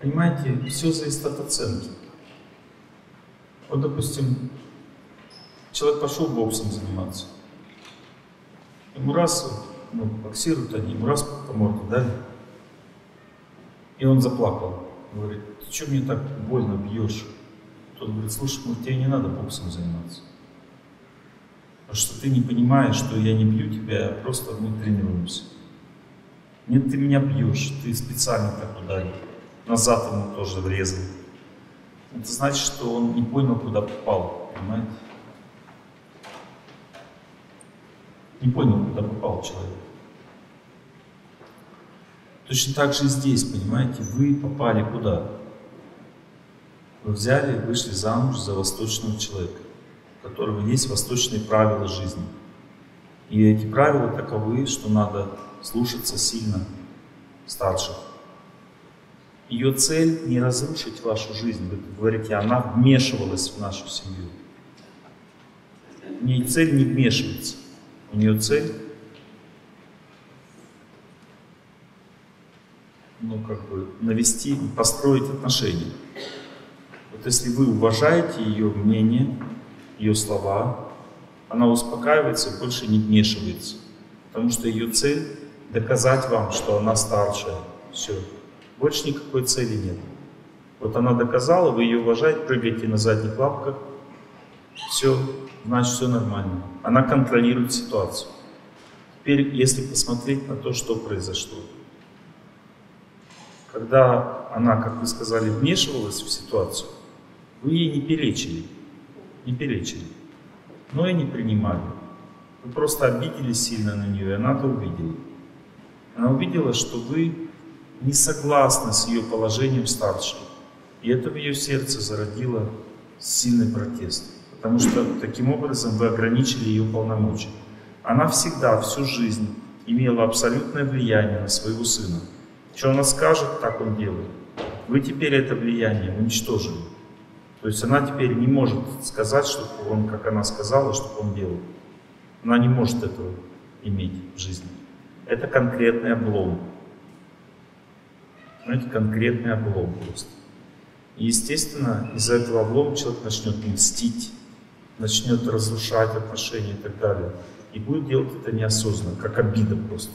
Понимаете, все зависит от оценки. Вот, допустим, человек пошел боксом заниматься. Ему раз, ну, боксируют они, ему раз по морде дали. И он заплакал. Говорит, ты что мне так больно бьешь? Тот говорит, слушай, может тебе не надо боксом заниматься. Потому что ты не понимаешь, что я не бью тебя, а просто мы тренируемся. Нет, ты меня бьешь, ты специально так ударил. Назад ему тоже врезал. Это значит, что он не понял, куда попал, понимаете? Не понял, куда попал человек. Точно так же и здесь, понимаете, вы попали куда? Вы взяли вышли замуж за восточного человека, у которого есть восточные правила жизни. И эти правила таковы, что надо слушаться сильно старших. Ее цель не разрушить вашу жизнь. Вы говорите, она вмешивалась в нашу семью. У нее цель не вмешиваться. У нее цель ну, как бы навести, построить отношения. Вот если вы уважаете ее мнение, ее слова, она успокаивается и больше не вмешивается. Потому что ее цель доказать вам, что она старшая. Все. Больше никакой цели нет. Вот она доказала, вы ее уважаете, прыгаете на задних лапках. Все, значит все нормально. Она контролирует ситуацию. Теперь, если посмотреть на то, что произошло. Когда она, как вы сказали, вмешивалась в ситуацию, вы ей не перечили. Не перечили. Но и не принимали. Вы просто обиделись сильно на нее, и она это увидела. Она увидела, что вы не согласны с ее положением старшей. И это в ее сердце зародило сильный протест. Потому что таким образом вы ограничили ее полномочия. Она всегда, всю жизнь имела абсолютное влияние на своего сына. Что она скажет, так он делает. Вы теперь это влияние уничтожили. То есть она теперь не может сказать, чтобы он, как она сказала, чтобы он делал. Она не может этого иметь в жизни. Это конкретный облом. Знаете, конкретный облом просто. И, естественно, из-за этого облома человек начнет мстить, начнет разрушать отношения и так далее. И будет делать это неосознанно, как обида просто.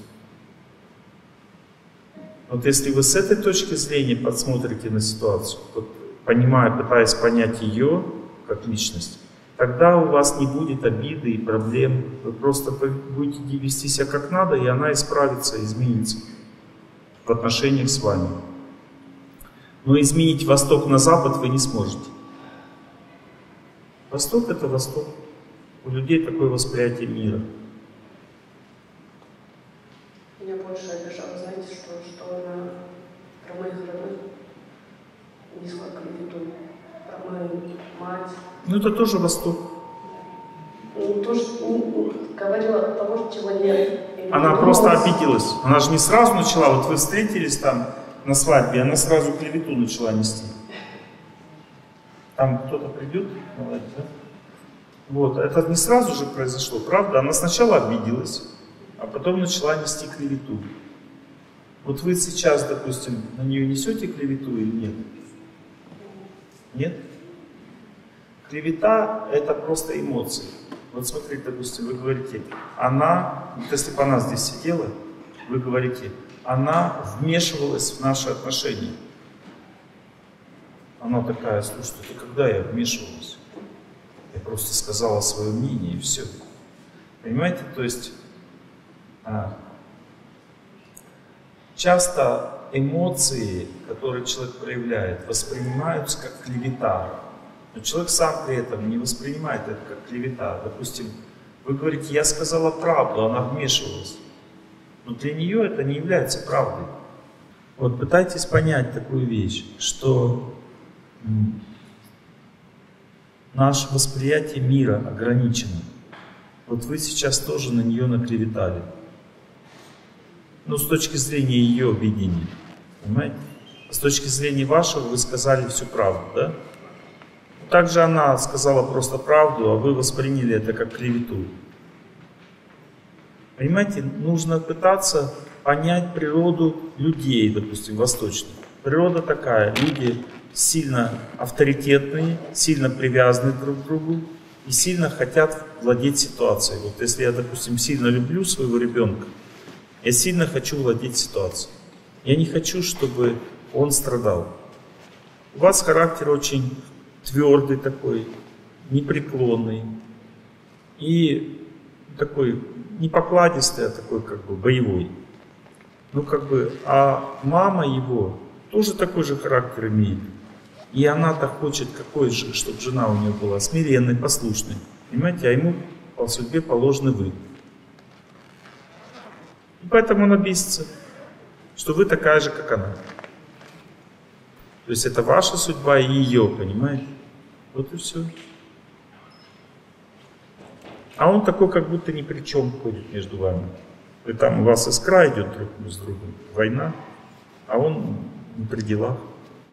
Вот если вы с этой точки зрения подсмотрите на ситуацию, вот, понимая, пытаясь понять ее как личность, тогда у вас не будет обиды и проблем. Вы просто будете вести себя как надо, и она исправится, изменится в отношениях с вами. Но изменить Восток на Запад вы не сможете. Восток это Восток. У людей такое восприятие мира. Меня больше обижало, знаете, что, что она про моих родных несла клевету, про мою мать. Ну это тоже Восток. Говорила того, чего нет. И Она просто обиделась. Она же не сразу начала, вот вы встретились там на свадьбе, она сразу клевету начала нести. Там кто-то придет, молодец, да? Вот, это не сразу же произошло, правда? Она сначала обиделась, а потом начала нести клевету. Вот вы сейчас, допустим, на нее несете клевету или нет? Нет? Клевета – это просто эмоции. Вот смотрите, допустим, вы говорите, она, если бы она здесь сидела, вы говорите, она вмешивалась в наши отношения. Она такая, слушай, это когда я вмешивалась? Я просто сказала свое мнение и все. Понимаете, то есть а, часто эмоции, которые человек проявляет, воспринимаются как клевета. Но человек сам при этом не воспринимает это как клевета. Допустим, вы говорите, я сказала правду, она вмешивалась. Но для нее это не является правдой. Вот пытайтесь понять такую вещь, что наше восприятие мира ограничено. Вот вы сейчас тоже на нее наклеветали. Ну, с точки зрения ее видения. Понимаете? С точки зрения вашего вы сказали всю правду, да? Также она сказала просто правду, а вы восприняли это как клевету. Понимаете, нужно пытаться понять природу людей, допустим, восточных. Природа такая. Люди сильно авторитетные, сильно привязаны друг к другу и сильно хотят владеть ситуацией. Вот если я, допустим, сильно люблю своего ребенка, я сильно хочу владеть ситуацией. Я не хочу, чтобы он страдал. У вас характер очень твердый такой, непреклонный и такой не покладистый, а такой как бы боевой. Ну как бы, а мама его тоже такой же характер имеет. И она-то хочет какой же, чтобы жена у нее была смиренной, послушной. Понимаете, а ему по судьбе положены вы. И поэтому он обидится, что вы такая же, как она. То есть это ваша судьба и ее, понимаете? Вот и все. А он такой, как будто ни при чем ходит между вами. И там у вас искра идет друг с другом, война, а он при делах.